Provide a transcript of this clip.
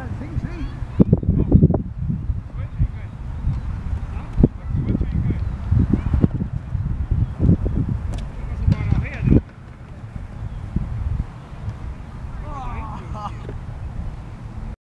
i things